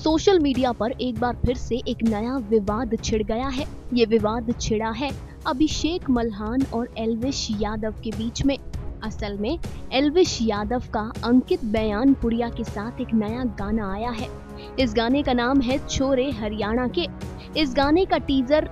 Social media पर एक बार फिर से एक नया विवाद छिड़ गया है। ये विवाद छिड़ा है अभिषेक मल्हान और एलविश यादव के बीच में। असल में, एलविश यादव का अंकित बयान पुड़िया के साथ एक नया गाना आया है। इस गाने का नाम है छोरे हरियाणा के। इस गाने का टीजर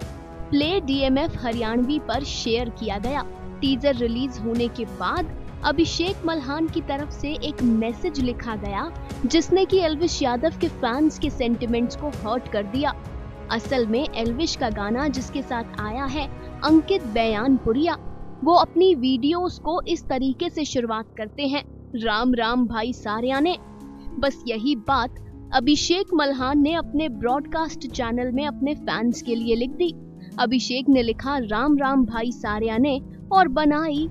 प्ले डीएमएफ हरियाणवी पर शेयर किया गया। टीजर रिलीज़ होने के बाद अभिषेक मल्हान की तरफ़ से एक मैसेज लिखा गया, जिसने कि एलविश यादव के फैंस के सेंटिमेंट्स को हर्ट कर दिया। असल में एलविश का गाना जिसके साथ आया है, अंकित बयान बयानपुरिया वो अपनी वीडियोस को इस तरीके से शुरुआत करते हैं, राम राम भाई सारिया ने। बस यही बात, अभिषेक मल्हान ने अपने ब्रॉडकास्ट चैनल में अपने फैंस के लिए लिख दी। अभिषेक ने लिखा, राम राम भाई सारिया ने, और बनाई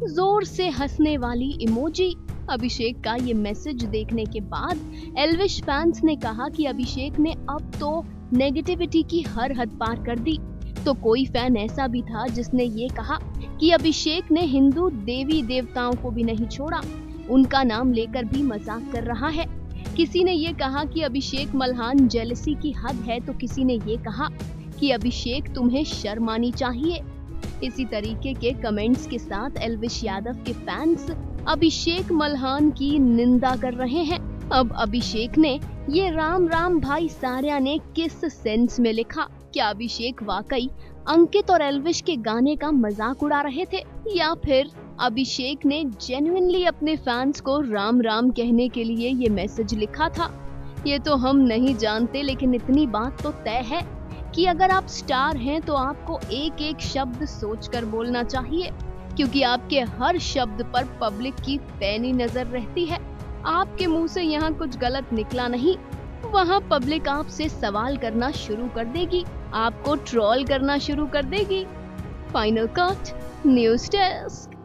ज़ोर से हंसने वाली इमोजी अभिषेक का ये मैसेज देखने के बाद एलविश फैंस ने कहा कि अभिषेक ने अब तो नेगेटिविटी की हर हद पार कर दी। तो कोई फ़ैन ऐसा भी था जिसने ये कहा कि अभिषेक ने हिंदू देवी देवताओं को भी नहीं छोड़ा। उनका नाम लेकर भी मज़ाक कर रहा है। किसी ने ये कहा कि अभिषेक मल्हान जेलसी की हद है तो किसी ने ये कहा कि अभिषेक तुम्हें शर्म आनी चाहिए। इसी तरीके के कमेंट्स के साथ एलविश यादव के फैंस अभिषेक मल्हान की निंदा कर रहे हैं। अब अभिषेक ने ये राम राम भाई सारिया ने किस सेंस में लिखा? क्या अभिषेक वाकई अंकित और एलविश के गाने का मज़ाक उड़ा रहे थे? या फिर अभिषेक ने जेन्युइनली अपने फैंस को राम राम कहने के लिए ये मैसेज लिखा था? ये तो हम नहीं जानते, लेकिन इतनी बात तो तय है। कि अगर आप स्टार हैं तो आपको एक एक शब्द सोचकर बोलना चाहिए, क्योंकि आपके हर शब्द पर पब्लिक की पैनी नज़र रहती है। आपके मुँह से यहाँ कुछ गलत निकला नहीं, वहाँ पब्लिक आपसे सवाल करना शुरू कर देगी, आपको ट्रोल करना शुरू कर देगी। Final cut news desk.